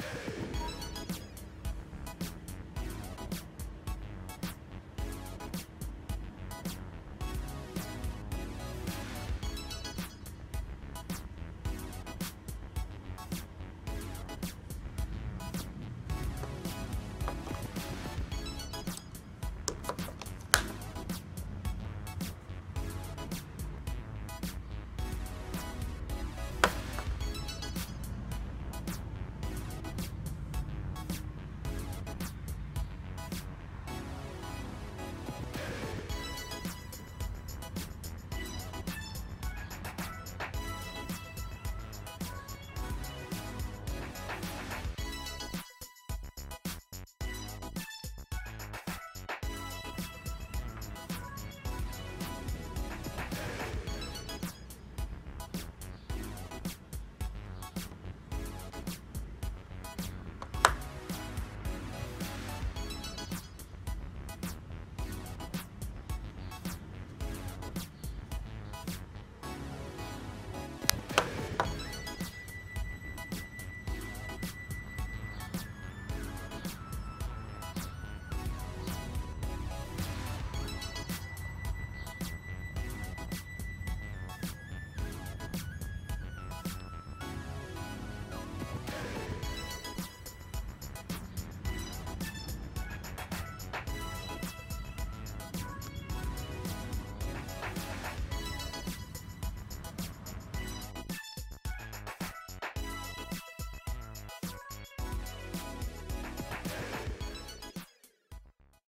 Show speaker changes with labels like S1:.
S1: Eddie!